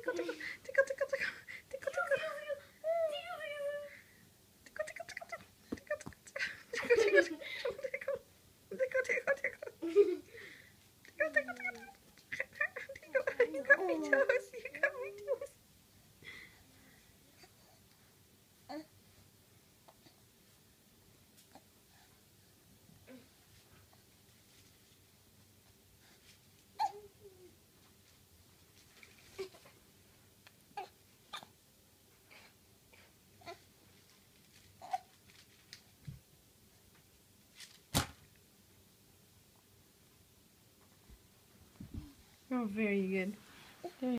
tikkel, tikkel, tikkel, tikkel, tikkel, tikkel, tikkel. Thank you. Oh, very good. Very